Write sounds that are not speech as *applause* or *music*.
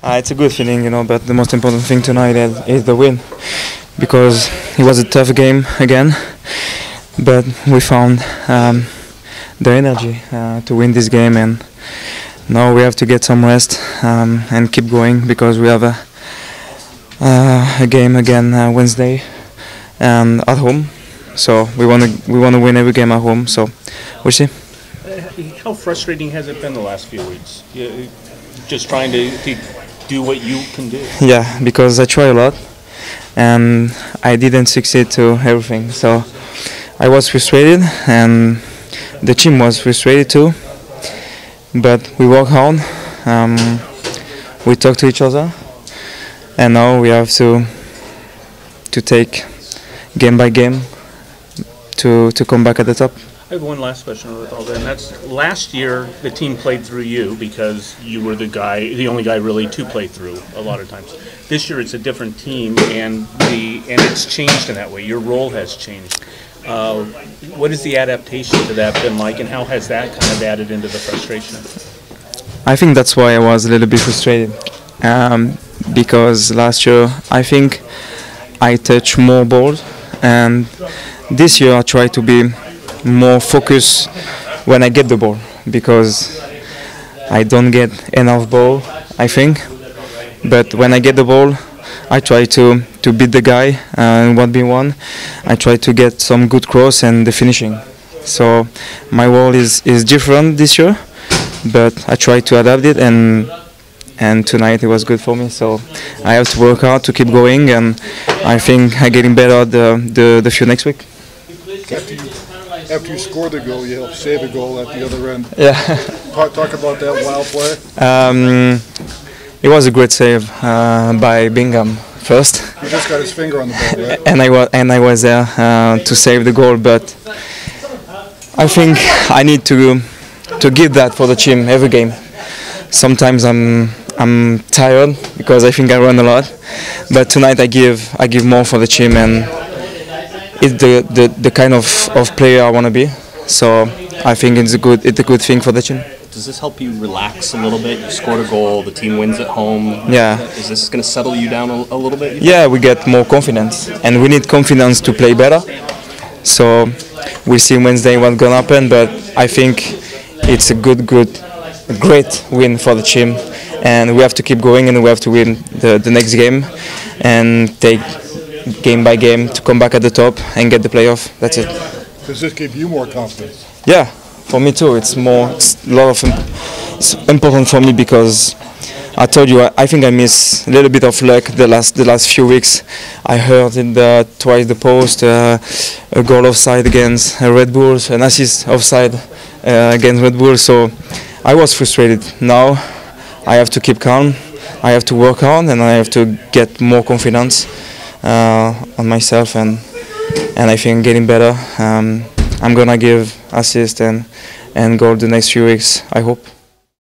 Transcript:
Uh, it's a good feeling, you know, but the most important thing tonight is, the win because it was a tough game again, but we found um, the energy uh, to win this game and now we have to get some rest um, and keep going because we have a, uh, a game again uh, Wednesday and at home. So we want to we want to win every game at home. So we'll see. How frustrating has it been the last few weeks? You, just trying to, to do what you can do. Yeah, because I try a lot and I didn't succeed to everything. So I was frustrated and the team was frustrated too. But we work hard. Um, we talk to each other, and now we have to to take game by game to to come back at the top. I have one last question with all that, and that's last year the team played through you because you were the guy, the only guy really to play through a lot of times. This year it's a different team, and the and it's changed in that way. Your role has changed. Uh, what has the adaptation to that been like, and how has that kind of added into the frustration? I think that's why I was a little bit frustrated um, because last year I think I touched more balls, and this year I try to be more focus when I get the ball because I don't get enough ball, I think. But when I get the ball, I try to, to beat the guy uh, in 1v1. I try to get some good cross and the finishing. So my role is, is different this year, but I try to adapt it and and tonight it was good for me. So I have to work hard to keep going, and I think I'm getting better the the, the few next week. After you, score the goal, you helped save a goal at the other end. Yeah. Talk, talk about that wild play. Um, it was a great save uh, by Bingham first, He just got his finger on the ball, right? *laughs* and I was and I was there uh, to save the goal. But I think I need to to give that for the team every game. Sometimes I'm I'm tired because I think I run a lot, but tonight I give I give more for the team and it's the, the, the kind of, of player I want to be. So I think it's a good it's a good thing for the team. Does this help you relax a little bit? You scored a goal, the team wins at home. Yeah. Is this going to settle you down a, a little bit? Yeah, we get more confidence, and we need confidence to play better. So we'll see Wednesday what's gonna happen, but I think it's a good, good, great win for the team, and we have to keep going, and we have to win the, the next game, and take game by game to come back at the top and get the playoff. That's it. Does this give you more confidence? Yeah, for me too. It's more, it's a lot of, it's important for me because I told you I, I think I miss a little bit of luck the last the last few weeks. I heard in the twice the post uh, a goal offside against Red Bulls, an assist offside uh, against Red Bull. So I was frustrated. Now I have to keep calm. I have to work on and I have to get more confidence on myself and and I think getting better. Um, I'm gonna give assist and and goal the next few weeks. I hope.